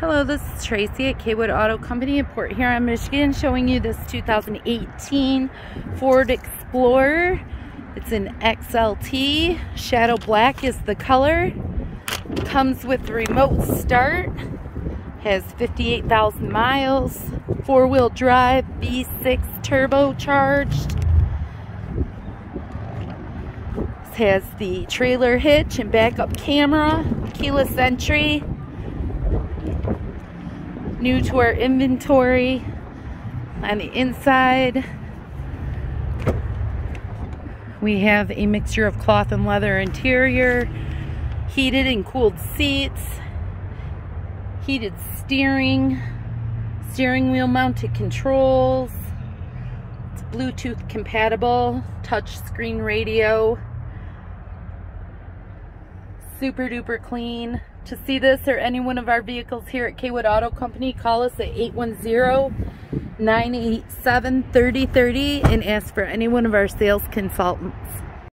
Hello, this is Tracy at Cawood Auto Company in Port Huron, Michigan, showing you this 2018 Ford Explorer. It's an XLT. Shadow black is the color. Comes with remote start. Has 58,000 miles. Four-wheel drive, V6 turbocharged. This has the trailer hitch and backup camera, keyless entry, new to our inventory on the inside. We have a mixture of cloth and leather interior heated and cooled seats heated steering steering wheel mounted controls. It's bluetooth compatible touch screen radio super duper clean to see this or any one of our vehicles here at Cawood Auto Company, call us at 810-987-3030 and ask for any one of our sales consultants.